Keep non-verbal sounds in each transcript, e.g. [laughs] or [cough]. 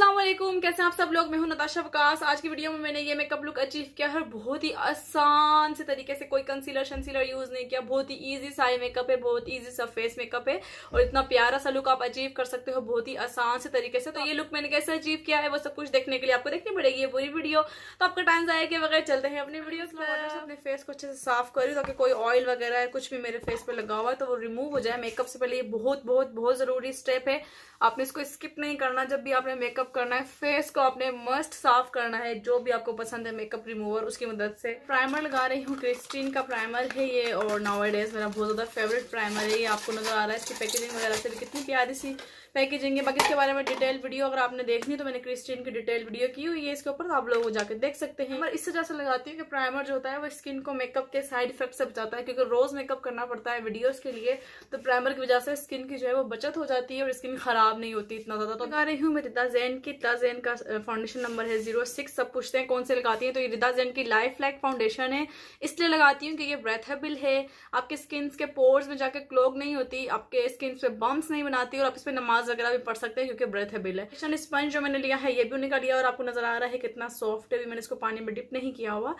वालेकुम कैसे हैं आप सब लोग? मैं हूँ नताशा वकास। आज की वीडियो में मैंने ये मेकअप लुक अचीव किया है बहुत ही आसान से तरीके से कोई कंसीलर शंसीलर यूज़ नहीं किया। बहुत ही इजी सा ये मेकअप है बहुत इजी सा फेस मेकअप है और इतना प्यारा सा लुक आप अचीव कर सकते हो बहुत ही आसान से तरीके से। तो ये लुक मैंने कैसे अचीव किया है वो सब कुछ देखने के लिए आपको देखनी पड़ेगी ये पूरी वीडियो तो आपका टाइम जाए कि वगैरह चलते हैं अपनी वीडियो अपने फेस को अच्छे से साफ़ करूँ ताकि कोई ऑयल वगैरह है कुछ भी मेरे फेस पर लगा हुआ है तो वो रिमूव हो जाए। मेकअप से पहले ये बहुत बहुत बहुत ज़रूरी स्टेप है। आपने इसको स्किप नहीं करना। जब भी आपने मेकअप करना है फेस को आपने मस्ट साफ़ करना है, जो भी आपको पसंद है मेकअप रिमूवर उसकी मदद से। प्राइमर लगा रही हूँ क्रिस्टीन का प्राइमर है ये, और नावेडेज मेरा बहुत ज़्यादा फेवरेट प्राइमर है, ये आपको नज़र आ रहा है, इसकी पैकेजिंग वगैरह से भी कितनी प्यारी सी पैकेजिंग है बाकी इसके बारे में डिटेल वीडियो अगर आपने देखनी तो मैंने क्रिस्टीन की डिटेल वीडियो की हुई है। इसके ऊपर तो आप लोग जाकर देख सकते हैं। इस वजह से लगाती हूँ कि प्राइमर जो होता है, वो स्किन को मेकअप के साइड इफ़ेक्ट से बचाता है। क्योंकि रोज मेकअप करना पड़ता है वीडियोस के लिए तो प्राइमर की वजह से स्किन की जो है वो बचत हो जाती है और स्किन खराब नहीं होती इतना ज़्यादा। तो लगा रही हूँ मैं रिदा जैन की। रिदा जैन का फाउंडेशन नंबर है ज़ीरो सिक्स सब पूछते हैं कौन से लगाती है। तो ये रिदा जैन की लाइफ लाइक फाउंडेशन है। इसलिए लगाती हूँ कि ये ब्रेथेबल है। आपके स्किन के पोर्स में जाके क्लोग नहीं होती, आपके स्किन पे बम्स नहीं बनाती और आप इस पर नमाज़ वगैरह भी पढ़ सकते हैं, क्योंकि ब्रेथेबल है किचन स्पंज जो मैंने लिया है, ये भी उन्हीं लिया और आपको नज़र आ रहा है कितना सॉफ्ट है। भी मैंने इसको पानी में डिप नहीं किया हुआ।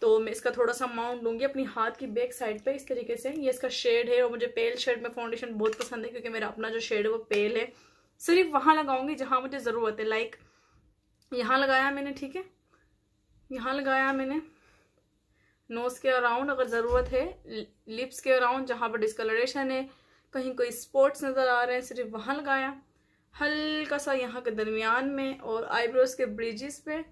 तो मैं इसका थोड़ा सा अमाउंट लूँगी अपनी हाथ की बैक साइड पे, इस तरीके से। ये इसका शेड है और मुझे पेल शेड में फाउंडेशन बहुत पसंद है, क्योंकि मेरा अपना जो शेड है वो पेल है। सिर्फ़ वहाँ लगाऊँगी जहाँ मुझे ज़रूरत है लाइक यहाँ लगाया मैंने, ठीक है? यहाँ लगाया मैंने। नोज़ के अराउंड अगर ज़रूरत है लिप्स के अराउंड जहाँ पर डिस्कलरेशन है कहीं कोई स्पॉट्स नज़र आ रहे हैं, सिर्फ़ वहाँ लगाया। हल्का सा यहाँ के दरमियान में और आईब्रोज के ब्रिजेस पे।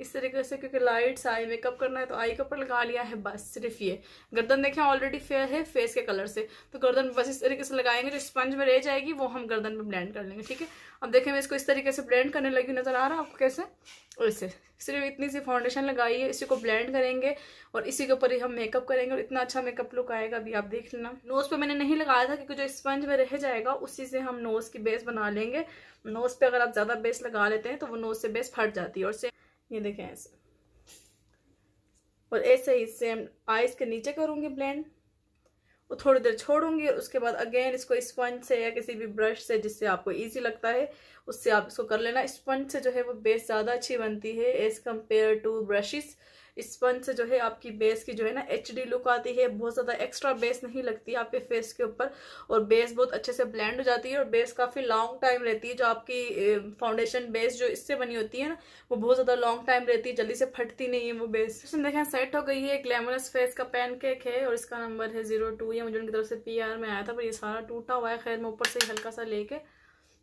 इस तरीके से, क्योंकि लाइट्स आई मेकअप करना है तो आई कपर लगा लिया है बस, सिर्फ़ ये। गर्दन देखें ऑलरेडी फेयर है फेस के कलर से। तो गर्दन बस इस तरीके से लगाएँगे, जो स्पंज में रह जाएगी, वो हम गर्दन में ब्लेंड कर लेंगे, ठीक है? अब देखें, मैं इसको इस तरीके से ब्लेंड करने लगी नज़र आ रहा है आपको कैसे? और सिर्फ़ इतनी सी फाउंडेशन लगाई है, इसी को ब्लेंड करेंगे, और इसी के ऊपर ही हम मेकअप करेंगे, और इतना अच्छा मेकअप लुक आएगा, अभी आप देख लेना। नोज़ पे मैंने नहीं लगाया था, क्योंकि जो स्पंज में रह जाएगा, उसी से हम नोज़ की बेस बना लेंगे। नोज़ पे अगर आप ज़्यादा बेस लगा लेते हैं तो वो नोज़ से बेस फट जाती है, और से ये देखें ऐसे। और ऐसे ही सेम आइस के नीचे करूँगी ब्लेंड और थोड़ी देर छोड़ूँगी, और उसके बाद अगेन इसको स्पंज से या किसी भी ब्रश से जिससे आपको इजी लगता है, उससे आप इसको कर लेना। स्पंज से जो है वो बेस ज़्यादा अच्छी बनती है as compare to brushes sponge से जो है, आपकी बेस की जो है ना एचडी लुक आती है, बहुत ज़्यादा एक्स्ट्रा बेस नहीं लगती आपके फेस के ऊपर और बेस बहुत अच्छे से ब्लेंड हो जाती है और बेस काफ़ी लॉन्ग टाइम रहती है, जो आपकी फाउंडेशन बेस जो इससे बनी होती है ना, वो बहुत ज़्यादा लॉन्ग टाइम रहती है, जल्दी से फटती नहीं है वो बेस देखें सेट हो गई है ग्लैमरस फेस का पैन केक है और इसका नंबर है ज़ीरो टू ये मुझे उनकी तरफ़ से पीआर में आया था, पर ये सारा टूटा हुआ है, खैर मैं ऊपर से हल्का सा लेके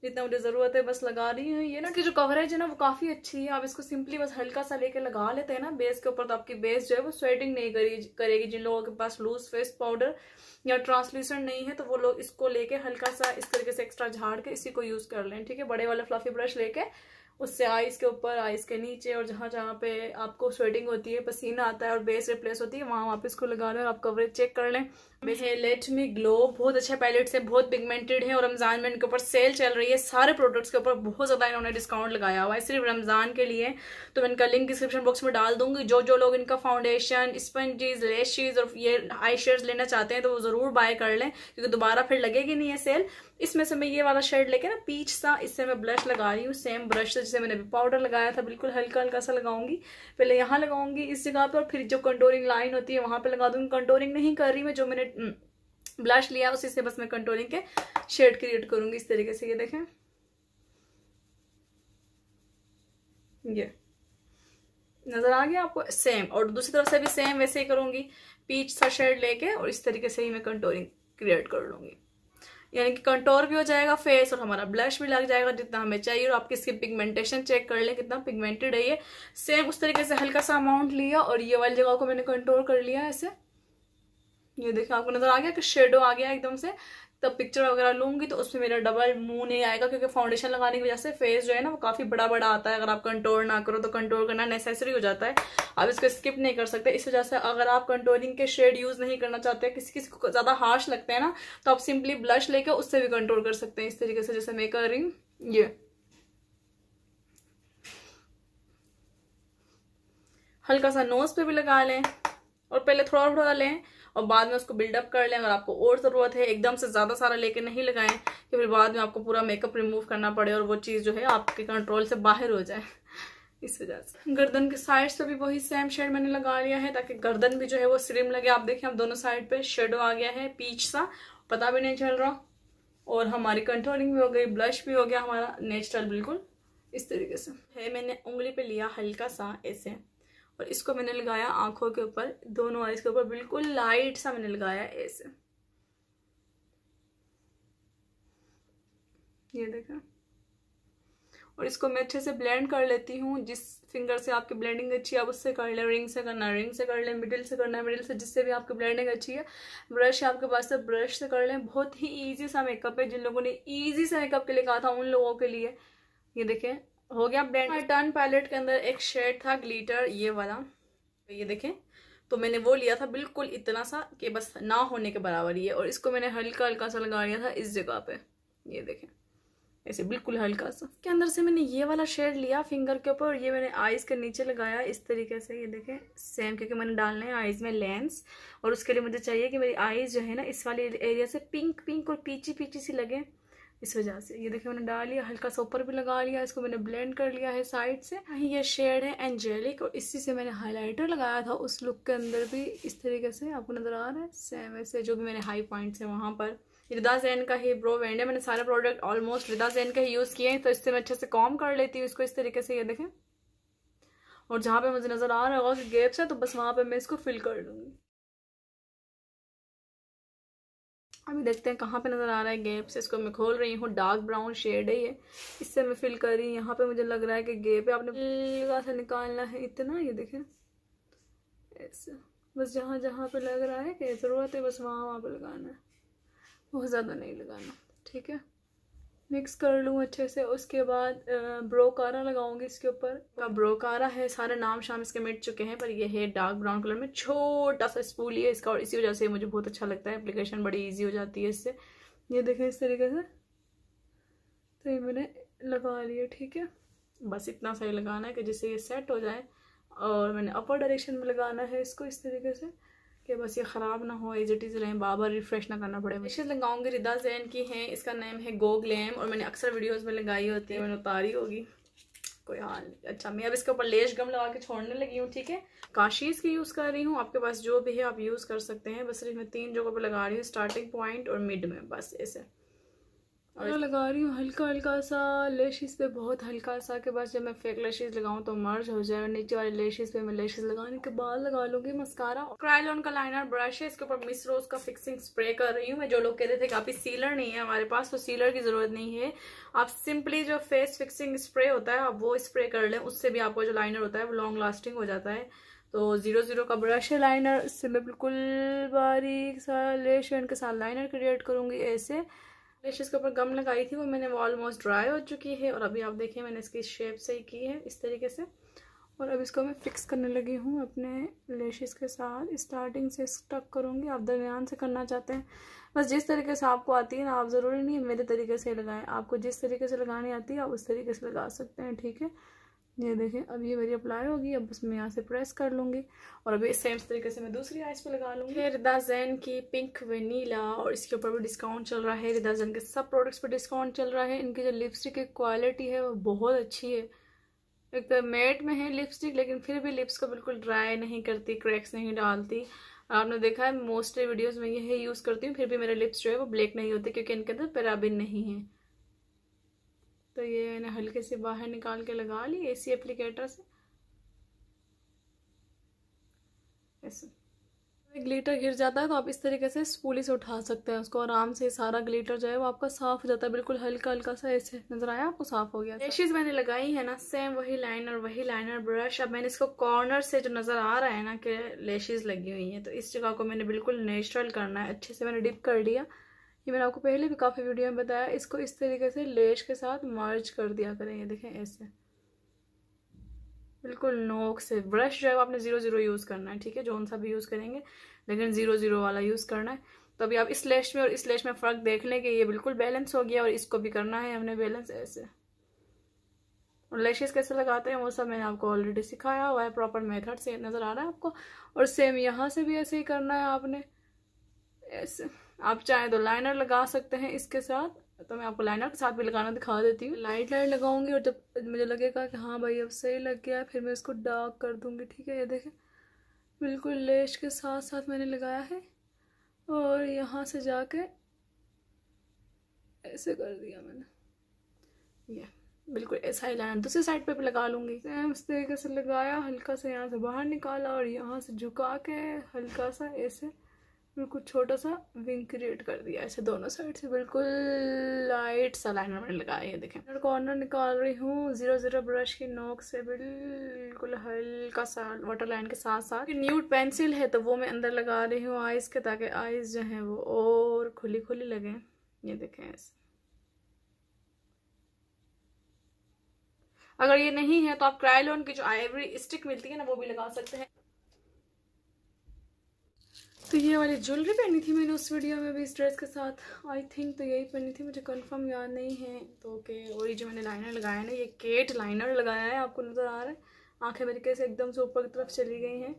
जितना मुझे ज़रूरत है, बस लगा रही हूँ। ये ना कि जो कवरेज है ना, वो काफ़ी अच्छी है। आप इसको सिंपली बस हल्का सा लेके लगा लेते हैं ना बेस के ऊपर तो आपकी बेस जो है वो स्वेटिंग नहीं करी, करेगी। जिन लोगों के पास लूज फेस पाउडर या ट्रांसल्यूसेंट नहीं है तो वो लोग इसको लेके हल्का सा इस तरीके से एक्स्ट्रा झाड़ के इसी को यूज़ कर लें, ठीक है? बड़े वाले फ्लफी ब्रश लेके, उससे आइस के ऊपर आइस के नीचे और जहाँ जहाँ पे आपको स्वेटिंग होती है, पसीना आता है और बेस रिप्लेस होती है, वहाँ वापस को लगा लें और आप कवरेज चेक कर लें। है। लेट मी ग्लो बहुत अच्छे पैलेट से बहुत पिगमेंटेड है और रमज़ान में इनके ऊपर सेल चल रही है। सारे प्रोडक्ट्स के ऊपर बहुत ज़्यादा इन्होंने डिस्काउंट लगाया हुआ है, सिर्फ़ रमज़ान के लिए। तो मैं इनका लिंक डिस्क्रिप्शन बॉक्स में डाल दूँगी। जो जो लोग इनका फाउंडेशन स्पंजीज लेशीज और ये आई शेड्स लेना चाहते हैं तो वो ज़रूर बाय कर लें, क्योंकि दोबारा फिर लगेगी नहीं है सेल इसमें से मैं ये वाला शेड लेके ना पीच सा, इससे मैं ब्लश लगा रही हूँ। सेम ब्रश से जिसे मैंने पाउडर लगाया था, बिल्कुल हल्का हल्का सा लगाऊँगी। पहले यहाँ लगाऊँगी इस जगह पर फिर जो कंटोरिंग लाइन होती है, वहाँ पर लगा दूँगी। कंटोरिंग नहीं कर रही मैं, जो मैंने ब्लश हम्म, लिया उसी से बस मैं कंटोरिंग के शेड क्रिएट करूँगी इस तरीके से ये देखें। ये। नज़र आ गया आपको? सेम और दूसरी तरफ़ से भी सेम वैसे ही करूँगी। पीच सा शेड लेके और इस तरीके से ही मैं कंटोरिंग क्रिएट कर लूँगी। यानी कि कंटोर भी हो जाएगा फेस और हमारा ब्लश भी लग जाएगा जितना हमें चाहिए और आपकी स्किन पिगमेंटेशन चेक कर लें कितना पिगमेंटेड है ये। सेम उस तरीके से हल्का सा अमाउंट लिया और ये वाली जगह को मैंने कंटोर कर लिया ऐसे। ये देखिए, आपको नज़र आ गया कि शेडो आ गया एकदम से। तब पिक्चर वगैरह लूँगी तो उसमें मेरा डबल मुँह नहीं आएगा, क्योंकि फाउंडेशन लगाने की वजह से फेस जो है ना, वो काफ़ी बड़ा बड़ा आता है। अगर आप कंट्रोल ना करो तो कंट्रोल करना नेसेसरी हो जाता है। आप इसको स्किप नहीं कर सकते। इस वजह से अगर आप कंट्रोलिंग के शेड यूज़ नहीं करना चाहते किसी किसी को ज़्यादा हार्श लगते हैं ना तो आप सिंपली ब्लश लेके उससे भी कंट्रोल कर सकते हैं। इस तरीके से जैसे मैं कर रही हूँ, ये। हल्का सा नोज़ पे भी लगा लें और पहले थोड़ा थोड़ा लें। और बाद में उसको बिल्डअप कर लें अगर आपको और ज़रूरत है, एकदम से ज़्यादा सारा लेके नहीं लगाएँ कि फिर बाद में आपको पूरा मेकअप रिमूव करना पड़े और वो चीज़ जो है आपके कंट्रोल से बाहर हो जाए। [laughs] इस वजह से। गर्दन के साइड से भी वही सेम शेड मैंने लगा लिया है ताकि गर्दन भी जो है वो स्लिम लगे। आप देखें अब दोनों साइड पे शेडो आ गया है पीच सा, पता भी नहीं चल रहा। और हमारी कंट्रोलिंग भी हो गई ब्लश भी हो गया, हमारा नेचुरल बिल्कुल इस तरीके से। है, मैंने उंगली पे लिया हल्का सा ऐसे। और इसको मैंने लगाया आँखों के ऊपर, दोनों आइज़ के ऊपर, बिल्कुल लाइट सा मैंने लगाया ऐसे। ये देखा। और इसको मैं अच्छे से ब्लेंड कर लेती हूँ, जिस फिंगर से आपकी ब्लेंडिंग अच्छी है, आप उससे कर लें रिंग से करना रिंग से कर लें मिडिल से करना है मिडिल से जिससे भी आपकी ब्लेंडिंग अच्छी है। ब्रश आपके पास से ब्रश से कर लें। बहुत ही ईजी सा मेकअप है, जिन लोगों ने ईजी सा मेकअप के लिए कहा था, उन लोगों के लिए। ये देखें हो गया ब्लेंड टर्न पैलेट के अंदर एक शेड था ग्लीटर ये वाला। ये देखें। तो मैंने वो लिया था बिल्कुल इतना सा कि बस ना होने के बराबर है और इसको मैंने हल्का हल्का सा लगा लिया था इस जगह पे। ये देखें। ऐसे बिल्कुल हल्का सा। के अंदर से मैंने ये वाला शेड लिया फिंगर के ऊपर और ये मैंने आईज के नीचे लगाया। इस तरीके से ये देखें। सेम क्योंकि मैंने डालना है आईज में लेंस और उसके लिए मुझे चाहिए कि मेरी आईज जो है ना, इस वाले एरिया से पिंक पिंक और पीची पीची सी लगे। इस वजह से। ये देखिए, मैंने डाल लिया, हल्का सा ऊपर भी लगा लिया, इसको मैंने ब्लेंड कर लिया है साइड से। ये शेड है एंजेलिक और इसी से मैंने हाइलाइटर लगाया था। उस लुक के अंदर भी इस तरीके से आपको नज़र आ रहा है। सेम ऐसे जो भी मैंने हाई पॉइंट्स है वहाँ पर। रिदा जैन का ही ब्रो वेंड है। मैंने सारे प्रोडक्ट ऑलमोस्ट रिदा जैन का ही यूज़ किए हैं तो इससे मैं अच्छे से कॉम कर लेती हूँ इसको इस तरीके से, ये देखें। और जहाँ पे मुझे नज़र आ रहा होगा कि गैप्स है तो बस वहाँ पे मैं इसको फिल कर लूँगी अभी देखते हैं कहाँ पे नज़र आ रहा है गैप्स इसको मैं खोल रही हूँ। डार्क ब्राउन शेड है ये। इससे मैं फिल कर रही हूँ। यहाँ पे मुझे लग रहा है कि गेप है। आपने हल्का सा निकालना है। इतना ये देखें। ऐसे। बस जहाँ जहाँ पे लग रहा है कि ज़रूरत है, बस वहाँ वहाँ पे लगाना है। बहुत ज़्यादा नहीं लगाना। ठीक है? मिक्स कर लूँ अच्छे से, उसके बाद ब्रोकारा लगाऊँगी इसके ऊपर। का ब्रोकारा है, सारे नाम शाम इसके मिट चुके हैं, पर ये है डार्क ब्राउन कलर में। छोटा सा स्पूल ही है इसका, और इसी वजह से मुझे बहुत अच्छा लगता है। एप्लीकेशन बड़ी इजी हो जाती है इससे। ये देखें इस तरीके से। तो ये मैंने लगा लिया, ठीक है? बस इतना सही लगाना है कि जिससे ये सेट हो जाए, और मैंने अपर डायरेक्शन में लगाना है इसको इस तरीके से। कि बस ये ख़राब ना हो एज इट इज़ रहें बार बार रिफ्रेश ना करना पड़े। विशेष लगाऊँगी रिदा जैन की हैं, इसका नेम है गो ग्लैम और मैंने अक्सर वीडियोस में लगाई होती है, मैंने उतारी होगी। कोई हाल नहीं। अच्छा मैं अब इसके ऊपर लेश गम लगा के छोड़ने लगी हूँ, ठीक है? काशीज़ की यूज़ कर रही हूँ, आपके पास जो भी है, आप यूज़ कर सकते हैं। बस सिर्फ़ मैं तीन जगहों पर लगा रही हूँ स्टार्टिंग पॉइंट और मिड में, बस ऐसे। और लगा रही हूँ हल्का हल्का सा। लेशिस पे बहुत हल्का सा के बाद जब मैं फेक लेशिस लगाऊँ तो मर्ज हो जाएगा नीचे वाले लेशिस पे मैं लेशिस लगाने के बाद लगा लूँगी मस्कारा क्राइलॉन का लाइनर ब्रश है इसके ऊपर मिस रोज का फिक्सिंग स्प्रे कर रही हूँ मैं। जो लोग कहते थे काफ़ी सीलर नहीं है हमारे पास तो सीलर की ज़रूरत नहीं है। आप सिंपली जो फेस फिक्सिंग स्प्रे होता है आप वो स्प्रे कर लें। उससे भी आपको जो लाइनर होता है वो लॉन्ग लास्टिंग हो जाता है। तो ज़ीरो ज़ीरो का ब्रश है लाइनर इससे मैं बिल्कुल बारीक सा लेशन के साथ लाइनर क्रिएट करूँगी ऐसे। लेशेस के ऊपर गम लगाई थी, वो मैंने वो ऑलमोस्ट ड्राई हो चुकी है और अभी आप देखें मैंने इसकी शेप से ही की है इस तरीके से। और अब इसको मैं फिक्स करने लगी हूँ अपने लेशेस के साथ। स्टार्टिंग से स्टक करूँगी, आप दरमियान से करना चाहते हैं। बस जिस तरीके से आपको आती है ना, आप ज़रूरी नहीं है मेरे तरीके से लगाएँ। आपको जिस तरीके से लगानी आती है, आप उस तरीके से लगा सकते हैं, ठीक है? ये देखें, अब ये मेरी अप्लाई होगी, अब मैं यहाँ से प्रेस कर लूँगी और अभी सेम तरीके से मैं दूसरी आइस पे लगा लूँगी। रिदा जैन की पिंक वेनीला और इसके ऊपर भी डिस्काउंट चल रहा है। रिदा जैन के सब प्रोडक्ट्स पे डिस्काउंट चल रहा है। इनकी जो लिपस्टिक की क्वालिटी है, वो बहुत अच्छी है। एक तो मेट में है लिपस्टिक लेकिन फिर भी लिप्स को बिल्कुल ड्राई नहीं करती क्रैक्स नहीं डालती। आपने देखा है मोस्टली वीडियोज़ में यही यूज़ करती हूँ, फिर भी मेरे लिप्स जो है वो ब्लैक नहीं होते, क्योंकि इनके अंदर पैराबिन नहीं है। तो ये मैंने हल्के से बाहर निकाल के लगा ली एसी एप्लीकेटर से। ऐसे। ग्लीटर गिर जाता है तो आप इस तरीके से स्पूली से उठा सकते हैं उसको आराम से सारा ग्लीटर जो है वो आपका साफ़ हो जाता है बिल्कुल हल्का हल्का सा ऐसे। नज़र आया आपको? साफ़ हो गया लेशेज मैंने लगाई है ना सेम वही लाइनर वही लाइनर ब्रश अब मैंने इसको कॉर्नर से जो नज़र आ रहा है ना कि लेशेज लगी हुई है तो इस जगह को मैंने बिल्कुल नेचुरल करना है अच्छे से मैंने डिप कर लिया। ये मैंने आपको पहले भी काफ़ी वीडियो में बताया, इसको इस तरीके से लेश के साथ मर्ज कर दिया करें। ये देखें, ऐसे। बिल्कुल नोक से ब्रश जो है आपने ज़ीरो ज़ीरो यूज़ करना है, ठीक है? जो सा भी यूज़ करेंगे, लेकिन ज़ीरो ज़ीरो वाला यूज़ करना है। तो अभी आप इस लेश में और इस लेश में फ़र्क देख लें कि ये बिल्कुल बैलेंस हो गया और इसको भी करना है हमने बैलेंस ऐसे। और लेशेस कैसे लगाते हैं, वो सब मैंने आपको ऑलरेडी सिखाया। हुआ है प्रॉपर मेथड से नज़र आ रहा है आपको। और सेम यहाँ से भी ऐसे ही करना है आपने। ऐसे। आप चाहें तो लाइनर लगा सकते हैं इसके साथ। तो मैं आपको लाइनर के साथ भी लगाना दिखा देती हूँ। लाइट लाइट लगाऊँगी और जब मुझे लगेगा कि हाँ भाई अब सही लग गया फिर मैं इसको डार्क कर दूँगी, ठीक है? ये देखें। बिल्कुल लेश के साथ साथ मैंने लगाया है और यहाँ से जाके ऐसे कर दिया मैंने। ये, बिल्कुल ऐसा ही लाइन दूसरी साइड पे भी लगा लूँगी। सेम इस तरीके से लगाया, हल्का सा यहाँ से बाहर निकाला और यहाँ से झुका के हल्का सा ऐसे बिल्कुल छोटा सा विंग क्रिएट कर दिया ऐसे दोनों साइड से। बिल्कुल लाइट सा लाइनर मैंने लगाया, ये देखें। कॉर्नर निकाल रही हूँ। ज़ीरो ज़ीरो ब्रश की नोक से बिल्कुल हल्का सा वाटर लाइन के साथ साथ। न्यूड पेंसिल है तो वो मैं अंदर लगा रही हूँ आइज़ के, ताकि आइज़ जो है वो और खुली खुली लगे। ये देखें ऐसे। अगर ये नहीं है तो आप क्राइलोन की जो आईवरी स्टिक मिलती है ना, वो भी लगा सकते हैं। तो ये वाली ज्वेलरी पहनी थी मैंने उस वीडियो में भी इस ड्रेस के साथ। आई थिंक तो यही पहनी थी, मुझे कंफर्म याद नहीं है। तो ओके और ये जो मैंने लाइनर लगाया ना, ये केट लाइनर लगाया है, आपको नज़र आ रहा है? आँखें मेरी कैसे एकदम से ऊपर की तरफ़ चली गई हैं।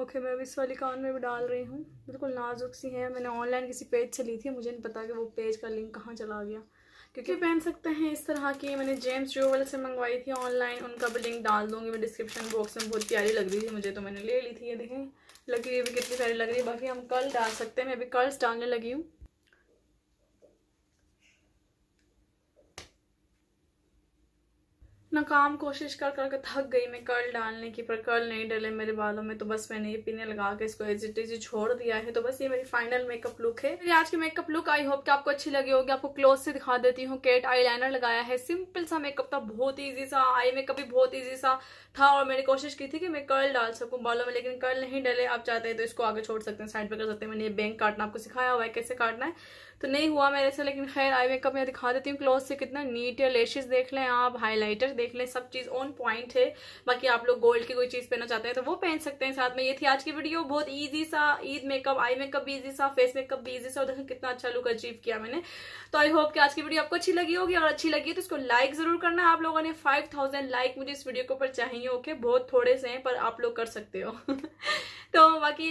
ओके मैं अभी इस वाली कान में भी डाल रही हूँ। बिल्कुल नाजुक सी है। मैंने ऑनलाइन किसी पेज से ली थी, मुझे नहीं पता कि वो पेज का लिंक कहाँ चला गया। क्योंकि पहन सकते हैं इस तरह की। मैंने जेम्स जो वाले से मंगवाई थी ऑनलाइन, उनका भी लिंक डाल दूँगी। मैं डिस्क्रिप्शन बॉक्स में बहुत प्यारी लग रही थी, मुझे तो मैंने ले ली थी, ये देखें। लग रही है भी कितनी प्यारी लग रही है। बाकी हम कल डाल सकते हैं, मैं अभी कर्ल्स डालने लगी हूँ। नाकाम कोशिश कर करके थक गई मैं कर्ल डालने की, पर कर्ल नहीं डले मेरे बालों में तो बस मैंने ये पिने लगा के इसको एजिट छोड़ दिया है। तो बस ये मेरी फाइनल मेकअप लुक है। मेरी आज की मेकअप लुक आई होप कि आपको अच्छी लगी होगी। आपको क्लोज से दिखा देती हूँ। केट आई लाइनर लगाया है। सिंपल सा मेकअप था, बहुत ईजी सा। आई मेकअप भी बहुत ईजी सा था और मैंने कोशिश की थी कि मैं कर्ल डाल सकूँ बालों में, लेकिन कर्ल नहीं डले। आप चाहते हैं तो इसको आगे छोड़ सकते हैं साइड पर कर सकते हैं। मैंने ये बैंक काटना आपको सिखाया हुआ है, कैसे काटना है। तो नहीं हुआ मेरे से, लेकिन खैर आई मेकअप मैं दिखा देती हूँ क्लोज से कितना नीट है लेशेस देख लें आप हाईलाइटर देख लें, सब चीज़ ऑन पॉइंट है। बाकी आप लोग गोल्ड की कोई चीज़ पहनना चाहते हैं तो वो पहन सकते हैं साथ में। ये थी आज की वीडियो बहुत ईजी सा ईद मेकअप आई मेकअप भी ईजी सा फेस मेकअप भी ईजी सा, और देखें कितना अच्छा लुक अचीव किया मैंने। तो आई होप कि आज की वीडियो आपको अच्छी लगी होगी, अगर अच्छी लगी तो इसको लाइक ज़रूर करना। आप लोगों ने फाइव लाइक मुझे इस वीडियो के ऊपर चाहिए ओके बहुत थोड़े से हैं, पर आप लोग कर सकते हो। [laughs] तो बाकी